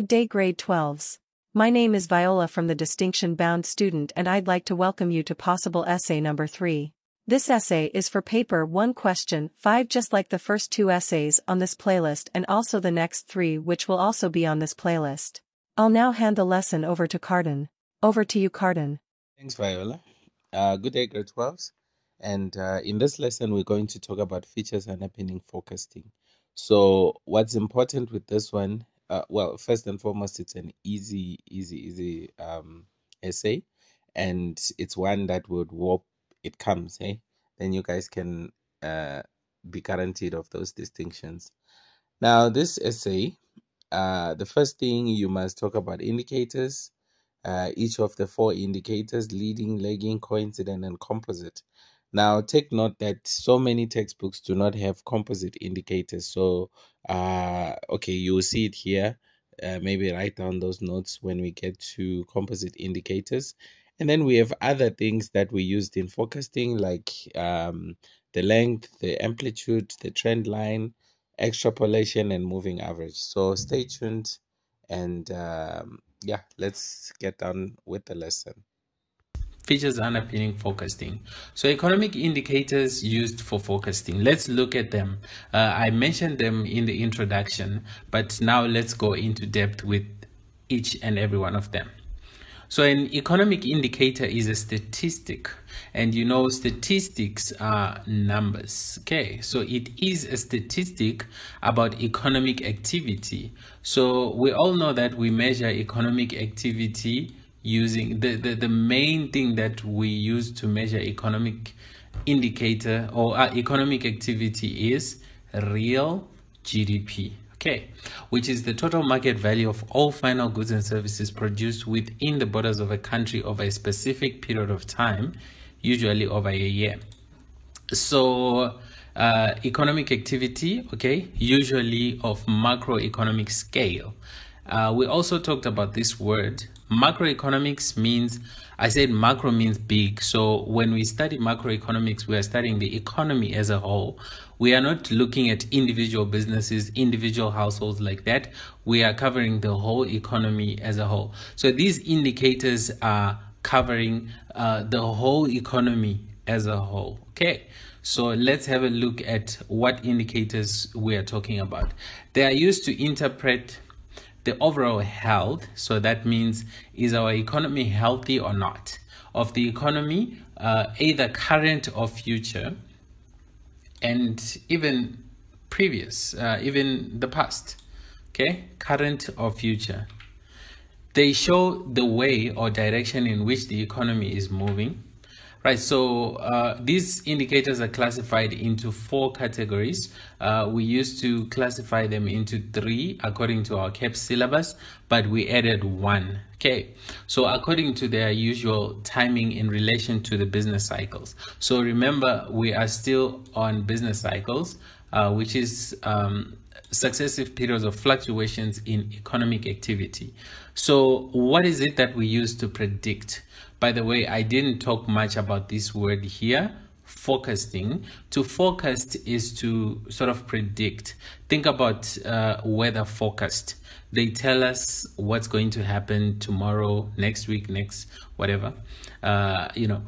Good day grade 12s. My name is Viola from the Distinction Bound Student and I'd like to welcome you to possible essay number 3. This essay is for paper 1 question 5 just like the first two essays on this playlist and also the next three which will also be on this playlist. I'll now hand the lesson over to Carden. Over to you Carden. Thanks, Viola. Uh, good day, grade 12s. And uh, in this lesson, we're going to talk about features underpinning forecasting. So, what's important with this one? Uh, well, first and foremost, it's an easy, easy, easy um, essay, and it's one that would warp it comes, hey, then you guys can uh, be guaranteed of those distinctions. Now, this essay, uh, the first thing you must talk about indicators, uh, each of the four indicators leading, lagging, coincident, and composite. Now, take note that so many textbooks do not have composite indicators. So, uh, okay, you will see it here. Uh, maybe write down those notes when we get to composite indicators. And then we have other things that we used in forecasting, like um, the length, the amplitude, the trend line, extrapolation, and moving average. So stay tuned and um, yeah, let's get on with the lesson features underpinning forecasting. So economic indicators used for forecasting. Let's look at them. Uh, I mentioned them in the introduction, but now let's go into depth with each and every one of them. So an economic indicator is a statistic and you know statistics are numbers. Okay, so it is a statistic about economic activity. So we all know that we measure economic activity using the, the, the main thing that we use to measure economic indicator or uh, economic activity is real GDP okay, which is the total market value of all final goods and services produced within the borders of a country over a specific period of time, usually over a year. So, uh, economic activity, okay, usually of macroeconomic scale. Uh, we also talked about this word. Macroeconomics means I said macro means big. So when we study macroeconomics, we are studying the economy as a whole. We are not looking at individual businesses, individual households like that. We are covering the whole economy as a whole. So these indicators are covering uh, the whole economy as a whole. Okay. So let's have a look at what indicators we are talking about. They are used to interpret the overall health. So that means is our economy healthy or not? Of the economy, uh, either current or future, and even previous, uh, even the past. Okay, current or future. They show the way or direction in which the economy is moving Right, so uh, these indicators are classified into four categories. Uh, we used to classify them into three according to our CAPS syllabus, but we added one. Okay, so according to their usual timing in relation to the business cycles. So remember, we are still on business cycles, uh, which is um, successive periods of fluctuations in economic activity. So what is it that we use to predict? By the way, I didn't talk much about this word here, forecasting. To forecast is to sort of predict. Think about uh, weather forecast. They tell us what's going to happen tomorrow, next week, next whatever. Uh, you know,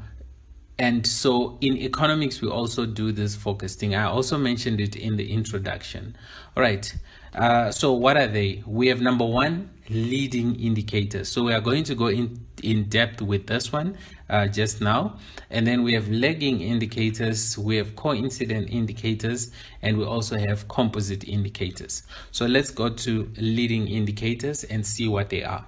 and so in economics, we also do this forecasting. I also mentioned it in the introduction. All right. Uh, so what are they? We have number one, leading indicators. So we are going to go in, in depth with this one uh, just now. And then we have lagging indicators, we have coincident indicators, and we also have composite indicators. So let's go to leading indicators and see what they are.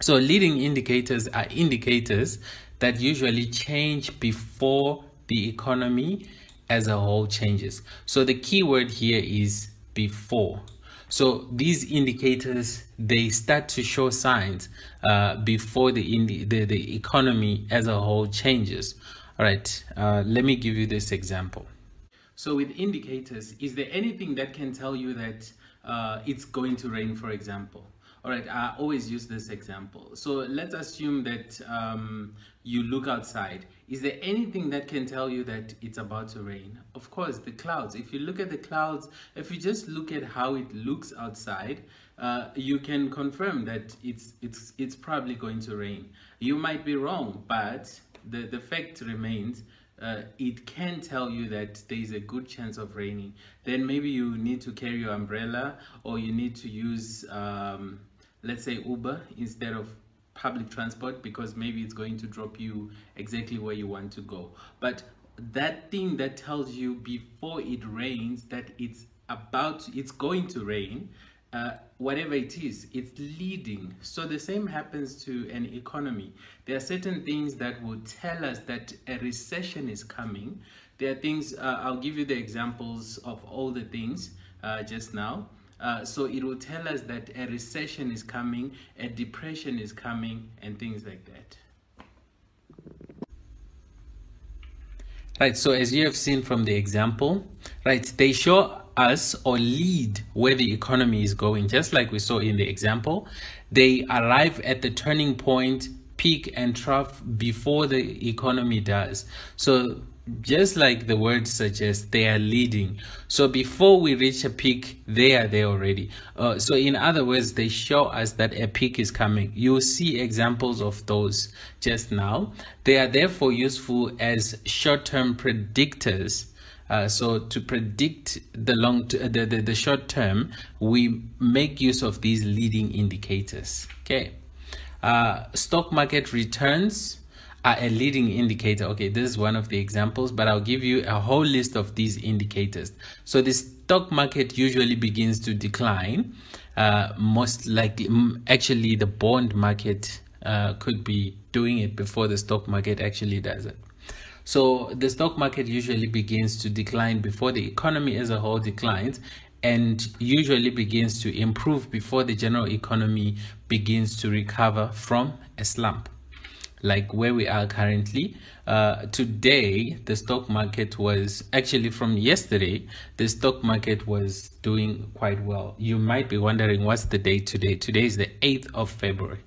So leading indicators are indicators that usually change before the economy as a whole changes. So the key word here is before. So these indicators, they start to show signs uh, before the, the, the economy as a whole changes. All right, uh, let me give you this example. So with indicators, is there anything that can tell you that uh, it's going to rain, for example? All right, I always use this example. So let's assume that um, you look outside. Is there anything that can tell you that it's about to rain? Of course, the clouds. If you look at the clouds, if you just look at how it looks outside, uh, you can confirm that it's it's it's probably going to rain. You might be wrong, but the the fact remains uh, it can tell you that there is a good chance of raining then maybe you need to carry your umbrella or you need to use um, let's say uber instead of public transport because maybe it's going to drop you exactly where you want to go but that thing that tells you before it rains that it's about it's going to rain uh, whatever it is, it's leading. So the same happens to an economy. There are certain things that will tell us that a recession is coming. There are things, uh, I'll give you the examples of all the things uh, just now. Uh, so it will tell us that a recession is coming, a depression is coming, and things like that. Right, so as you have seen from the example, right, they show us or lead where the economy is going, just like we saw in the example. They arrive at the turning point, peak and trough before the economy does. So just like the word suggests, they are leading. So before we reach a peak, they are there already. Uh, so in other words, they show us that a peak is coming. You will see examples of those just now. They are therefore useful as short-term predictors uh, so to predict the long the, the, the short term, we make use of these leading indicators. Okay. Uh, stock market returns are a leading indicator. Okay, this is one of the examples, but I'll give you a whole list of these indicators. So the stock market usually begins to decline. Uh, most likely, actually, the bond market uh, could be doing it before the stock market actually does it. So the stock market usually begins to decline before the economy as a whole declines and usually begins to improve before the general economy begins to recover from a slump like where we are currently. Uh, today, the stock market was actually from yesterday, the stock market was doing quite well. You might be wondering what's the date today? Today is the 8th of February.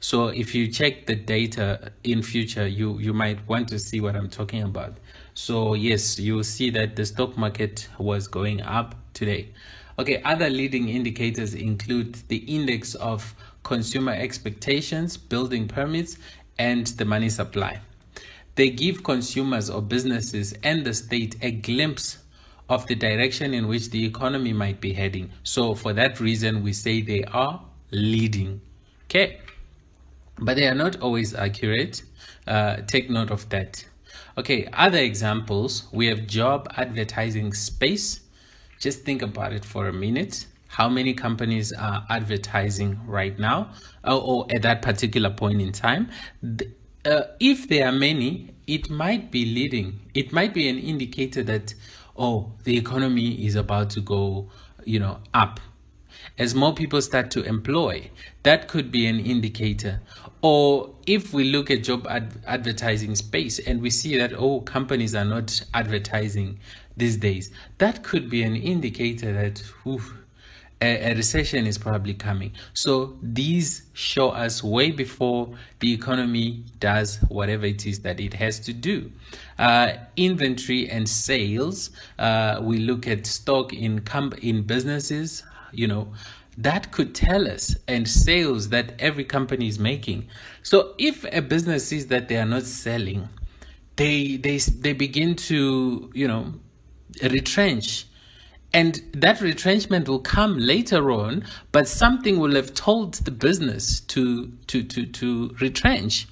So if you check the data in future, you, you might want to see what I'm talking about. So yes, you'll see that the stock market was going up today. Okay, other leading indicators include the index of consumer expectations, building permits, and the money supply. They give consumers or businesses and the state a glimpse of the direction in which the economy might be heading. So for that reason, we say they are leading. Okay but they are not always accurate. Uh, take note of that. Okay, other examples, we have job advertising space. Just think about it for a minute. How many companies are advertising right now or, at that particular point in time? Uh, if there are many, it might be leading. It might be an indicator that, oh, the economy is about to go, you know, up as more people start to employ, that could be an indicator. Or if we look at job ad- advertising space and we see that, oh, companies are not advertising these days, that could be an indicator that oof, a, a recession is probably coming. So these show us way before the economy does whatever it is that it has to do. Uh, inventory and sales, uh, we look at stock in, in businesses, you know, that could tell us and sales that every company is making. So if a business sees that they are not selling, they they they begin to you know retrench and that retrenchment will come later on but something will have told the business to to to to retrench.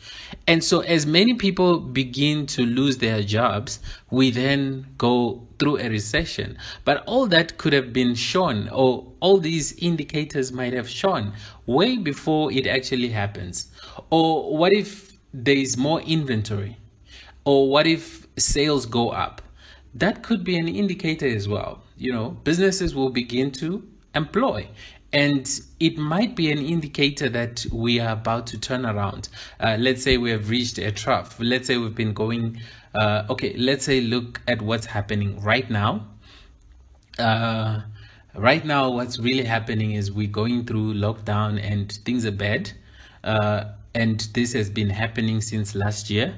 And so as many people begin to lose their jobs we then go through a recession. But all that could have been shown or all these indicators might have shown way before it actually happens. Or what if there is more inventory? Or what if sales go up? That could be an indicator as well. You know, businesses will begin to employ and it might be an indicator that we are about to turn around. Uh, let's say we have reached a trough. Let's say we've been going, uh, okay, let's say look at what's happening right now. Uh, right now what's really happening is we're going through lockdown and things are bad uh, and this has been happening since last year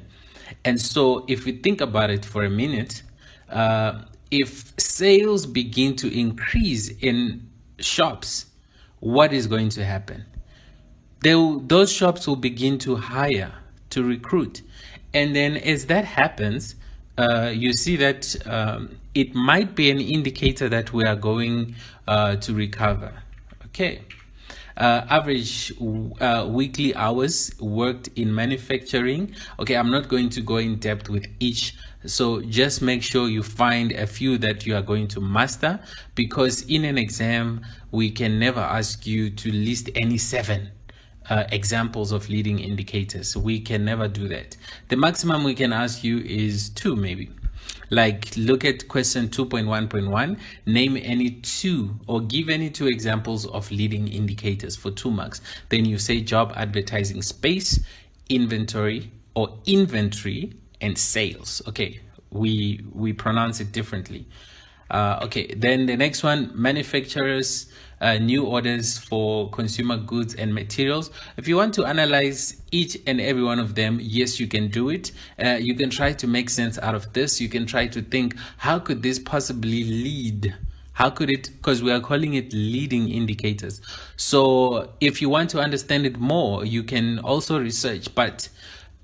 and so if we think about it for a minute uh, if sales begin to increase in shops what is going to happen they will, those shops will begin to hire to recruit and then as that happens uh, you see that um, it might be an indicator that we are going uh, to recover. Okay. Uh, average uh, weekly hours worked in manufacturing. Okay, I'm not going to go in depth with each. So just make sure you find a few that you are going to master because in an exam, we can never ask you to list any seven uh, examples of leading indicators. We can never do that. The maximum we can ask you is two, maybe. Like look at question 2.1.1, name any two or give any two examples of leading indicators for two marks. Then you say job advertising space, inventory or inventory and sales. Okay, we we pronounce it differently. Uh, okay, then the next one, manufacturers uh, new orders for consumer goods and materials. If you want to analyze each and every one of them, yes, you can do it. Uh, you can try to make sense out of this. You can try to think, how could this possibly lead? How could it, because we are calling it leading indicators. So if you want to understand it more, you can also research, but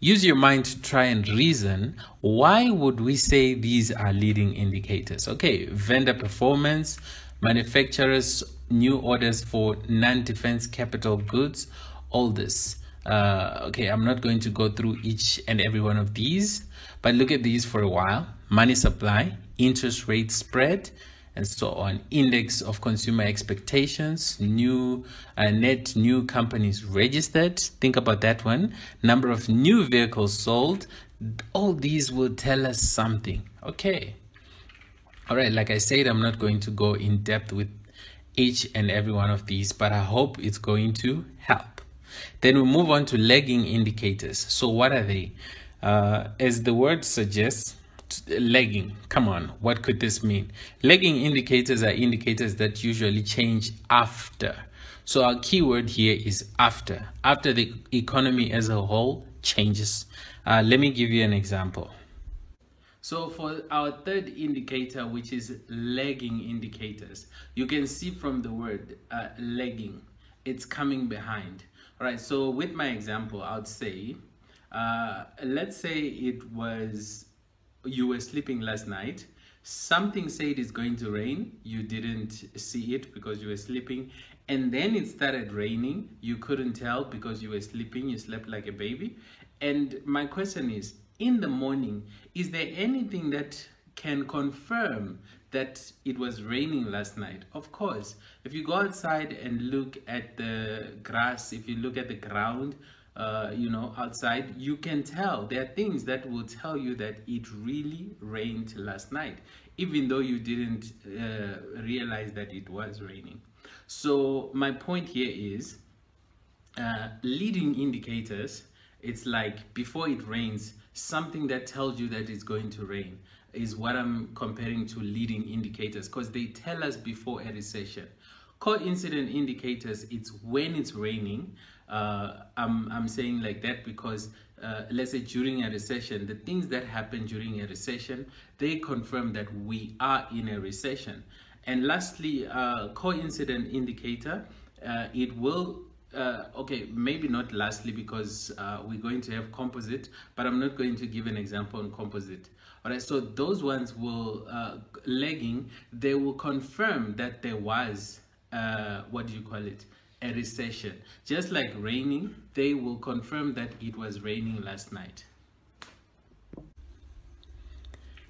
use your mind to try and reason why would we say these are leading indicators? Okay vendor performance manufacturers new orders for non-defense capital goods all this. Uh, okay i'm not going to go through each and every one of these but look at these for a while. Money supply interest rate spread and so on index of consumer expectations new uh, net new companies registered think about that one number of new vehicles sold all these will tell us something okay all right like i said i'm not going to go in depth with each and every one of these, but I hope it's going to help. Then we move on to lagging indicators. So what are they? Uh, as the word suggests, lagging. Come on, what could this mean? Lagging indicators are indicators that usually change after. So our keyword here is after. After the economy as a whole changes. Uh, let me give you an example. So for our third indicator, which is lagging indicators, you can see from the word uh, lagging, it's coming behind. All right, so with my example, I would say, uh, let's say it was, you were sleeping last night, something said it's going to rain, you didn't see it because you were sleeping, and then it started raining, you couldn't tell because you were sleeping, you slept like a baby. And my question is, in the morning, is there anything that can confirm that it was raining last night? Of course, if you go outside and look at the grass, if you look at the ground, uh, you know, outside, you can tell there are things that will tell you that it really rained last night, even though you didn't uh, realize that it was raining. So my point here is uh, leading indicators. It's like before it rains, something that tells you that it's going to rain is what I'm comparing to leading indicators because they tell us before a recession. Coincident indicators, it's when it's raining. Uh, I'm, I'm saying like that because uh, let's say during a recession, the things that happen during a recession, they confirm that we are in a recession. And lastly, uh, coincident indicator, uh, it will uh, okay, maybe not lastly because uh, we're going to have composite, but I'm not going to give an example on composite. All right, so those ones will, lagging, they will confirm that there was, uh, what do you call it, a recession. Just like raining, they will confirm that it was raining last night.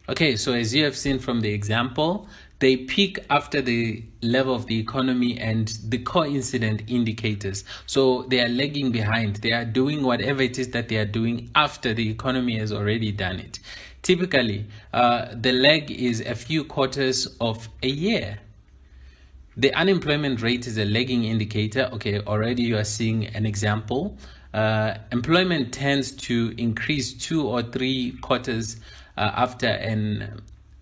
Okay, so as you have seen from the example, they peak after the level of the economy and the coincident indicators. So they are lagging behind. They are doing whatever it is that they are doing after the economy has already done it. Typically, uh, the lag is a few quarters of a year. The unemployment rate is a lagging indicator. Okay, already you are seeing an example. Uh, employment tends to increase two or three quarters uh, after an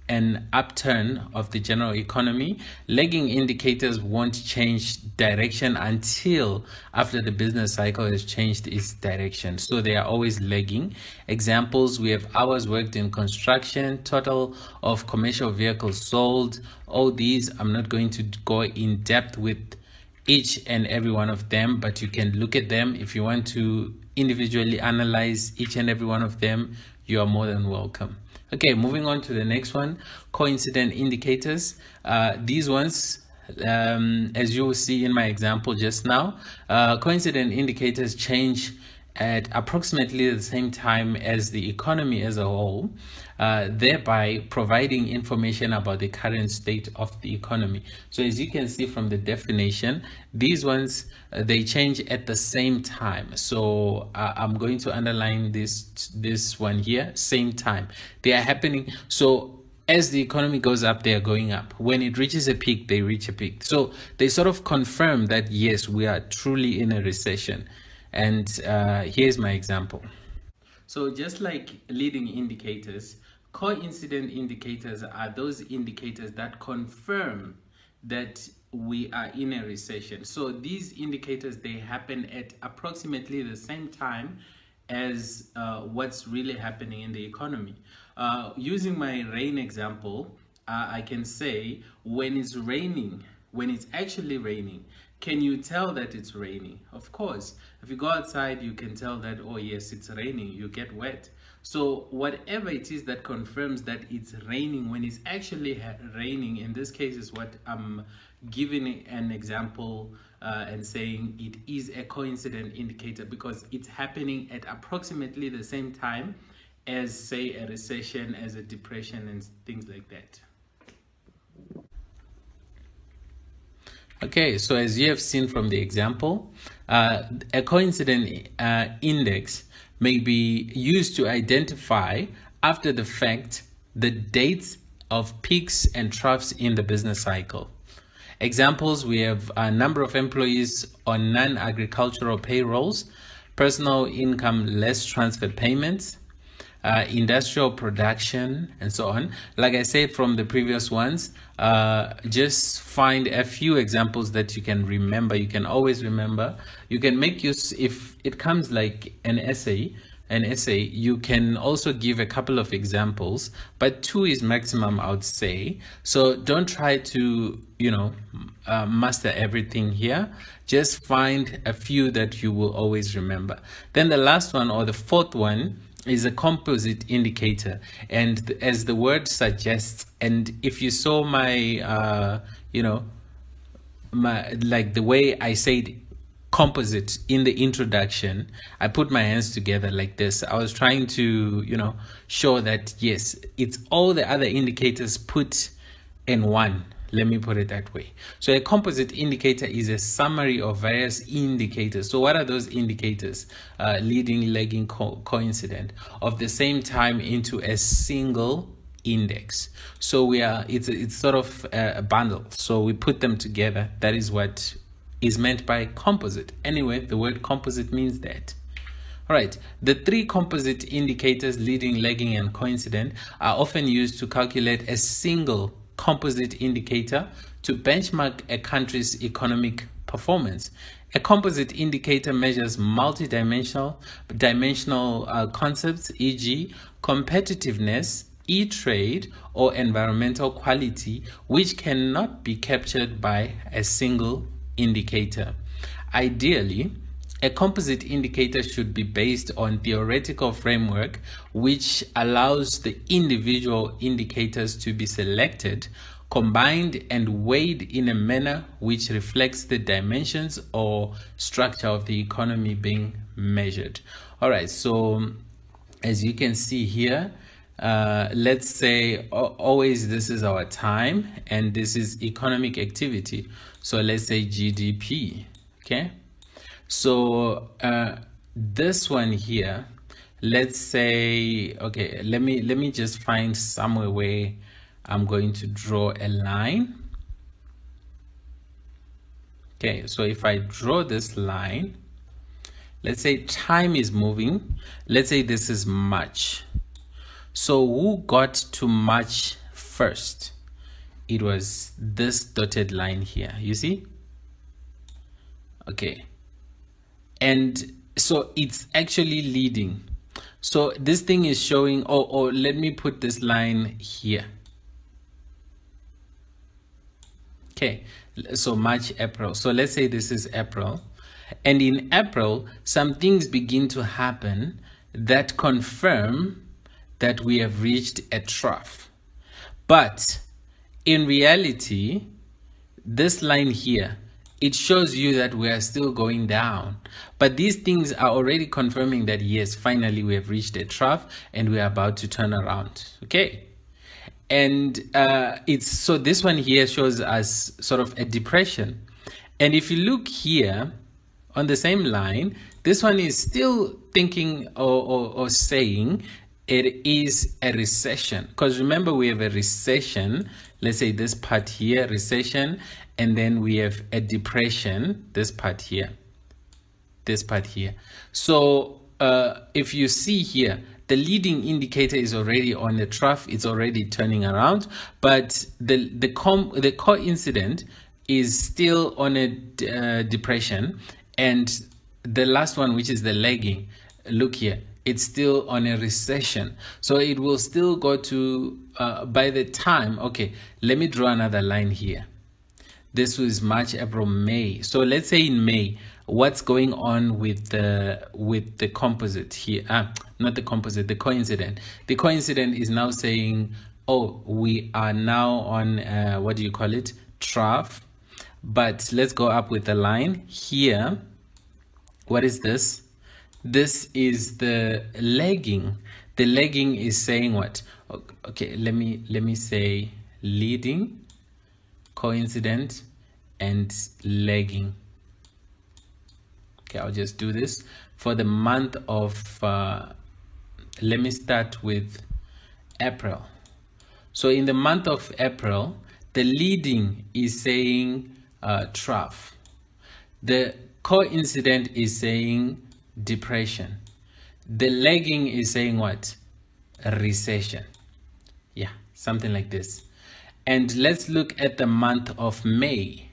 an upturn of the general economy, lagging indicators won't change direction until after the business cycle has changed its direction. So they are always lagging. Examples we have hours worked in construction, total of commercial vehicles sold. All these, I'm not going to go in depth with each and every one of them, but you can look at them if you want to individually analyze each and every one of them. You are more than welcome. Okay, moving on to the next one, coincident indicators. Uh, these ones, um, as you will see in my example just now, uh, coincident indicators change at approximately the same time as the economy as a whole, uh, thereby providing information about the current state of the economy. So as you can see from the definition, these ones, uh, they change at the same time. So uh, I'm going to underline this, this one here, same time. They are happening. So as the economy goes up, they are going up. When it reaches a peak, they reach a peak. So they sort of confirm that, yes, we are truly in a recession. And uh, here's my example. So just like leading indicators, coincident indicators are those indicators that confirm that we are in a recession. So these indicators, they happen at approximately the same time as uh, what's really happening in the economy. Uh, using my rain example, uh, I can say when it's raining, when it's actually raining, can you tell that it's raining? Of course. If you go outside, you can tell that, oh yes, it's raining. You get wet. So whatever it is that confirms that it's raining when it's actually raining, in this case is what I'm giving an example uh, and saying it is a coincident indicator because it's happening at approximately the same time as say a recession, as a depression and things like that. Okay, so as you have seen from the example, uh, a coincident uh, index may be used to identify after the fact the dates of peaks and troughs in the business cycle. Examples, we have a number of employees on non-agricultural payrolls, personal income less transfer payments, uh, industrial production, and so on. Like I said from the previous ones, uh, just find a few examples that you can remember. You can always remember. You can make use, if it comes like an essay, an essay, you can also give a couple of examples, but two is maximum, I would say. So don't try to, you know, uh, master everything here. Just find a few that you will always remember. Then the last one or the fourth one is a composite indicator. And as the word suggests and if you saw my uh you know my like the way i said composite in the introduction i put my hands together like this. I was trying to you know show that yes it's all the other indicators put in one let me put it that way. So a composite indicator is a summary of various indicators. So what are those indicators? Uh, leading, lagging, co coincident of the same time into a single index. So we are, it's, it's sort of a bundle. So we put them together. That is what is meant by composite. Anyway, the word composite means that. All right, the three composite indicators, leading, lagging, and coincident, are often used to calculate a single composite indicator to benchmark a country's economic performance. A composite indicator measures multidimensional dimensional uh, concepts, e.g., competitiveness, e-trade, or environmental quality, which cannot be captured by a single indicator. Ideally, a composite indicator should be based on theoretical framework which allows the individual indicators to be selected, combined and weighed in a manner which reflects the dimensions or structure of the economy being measured. All right, so as you can see here, uh, let's say always this is our time and this is economic activity. So let's say GDP, okay? So uh, this one here, let's say, okay, let me let me just find somewhere where I'm going to draw a line. Okay, so if I draw this line, let's say time is moving. Let's say this is March. So who got to March first, it was this dotted line here. You see? Okay. And so it's actually leading. So this thing is showing, oh, oh, let me put this line here. Okay, so March, April. So let's say this is April. And in April, some things begin to happen that confirm that we have reached a trough. But in reality, this line here, it shows you that we are still going down. But these things are already confirming that yes, finally we have reached a trough and we are about to turn around. Okay. And uh, it's so this one here shows us sort of a depression. And if you look here on the same line, this one is still thinking or, or, or saying it is a recession. Because remember, we have a recession. Let's say this part here, recession, and then we have a depression, this part here, this part here. So uh, if you see here, the leading indicator is already on the trough, it's already turning around, but the, the, com the coincident is still on a uh, depression. And the last one, which is the lagging, look here, it's still on a recession. So it will still go to, uh, by the time, okay, let me draw another line here this was March, April, May. So let's say in May, what's going on with the with the composite here? Ah, not the composite, the coincident. The coincident is now saying, oh, we are now on uh, what do you call it? Trough. But let's go up with the line here. What is this? This is the lagging. The lagging is saying what? Okay, let me let me say leading coincident and lagging okay i'll just do this for the month of uh, let me start with april so in the month of april the leading is saying uh, trough the coincident is saying depression the lagging is saying what recession yeah something like this and let's look at the month of May.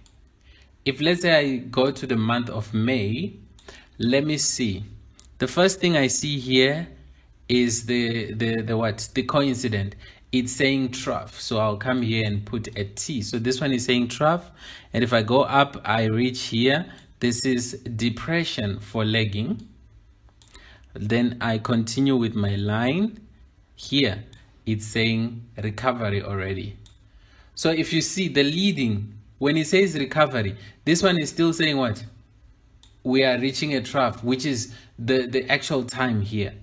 If let's say I go to the month of May, let me see. The first thing I see here is the, the, the what? The coincident. It's saying trough. So I'll come here and put a T. So this one is saying trough. And if I go up, I reach here. This is depression for lagging. Then I continue with my line. Here, it's saying recovery already. So if you see the leading, when it says recovery, this one is still saying what? We are reaching a trough, which is the, the actual time here.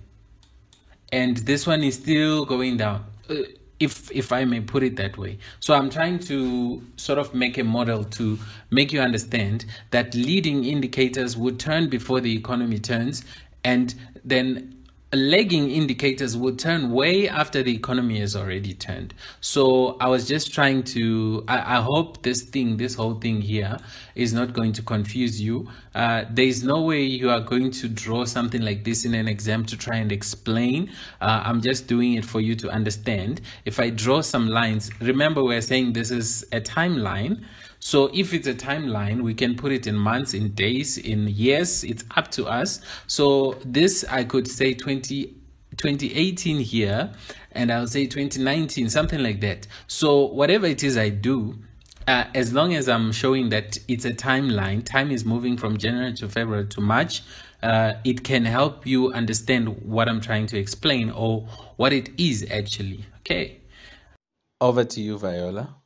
And this one is still going down, uh, if, if I may put it that way. So I'm trying to sort of make a model to make you understand that leading indicators would turn before the economy turns and then lagging indicators will turn way after the economy has already turned. So I was just trying to, I, I hope this thing, this whole thing here is not going to confuse you. Uh, there is no way you are going to draw something like this in an exam to try and explain. Uh, I'm just doing it for you to understand. If I draw some lines, remember we're saying this is a timeline. So if it's a timeline, we can put it in months, in days, in years. It's up to us. So this, I could say 20, 2018 here, and I'll say 2019, something like that. So whatever it is I do, uh, as long as I'm showing that it's a timeline, time is moving from January to February to March, uh, it can help you understand what I'm trying to explain or what it is actually. Okay. Over to you, Viola.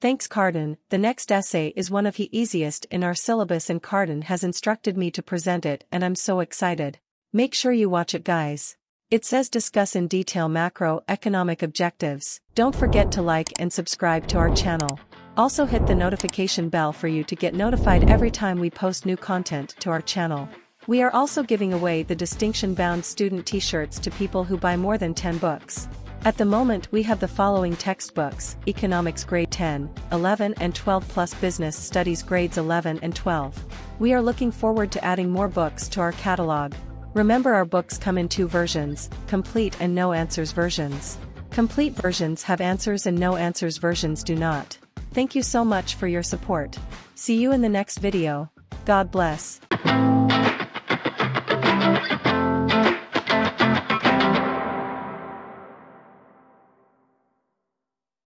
Thanks Carden, the next essay is one of the easiest in our syllabus and Carden has instructed me to present it and I'm so excited. Make sure you watch it guys. It says discuss in detail macroeconomic objectives. Don't forget to like and subscribe to our channel. Also hit the notification bell for you to get notified every time we post new content to our channel. We are also giving away the distinction bound student t-shirts to people who buy more than 10 books. At the moment we have the following textbooks, Economics Grade 10, 11 and 12 plus Business Studies Grades 11 and 12. We are looking forward to adding more books to our catalog. Remember our books come in two versions, complete and no answers versions. Complete versions have answers and no answers versions do not. Thank you so much for your support. See you in the next video. God bless.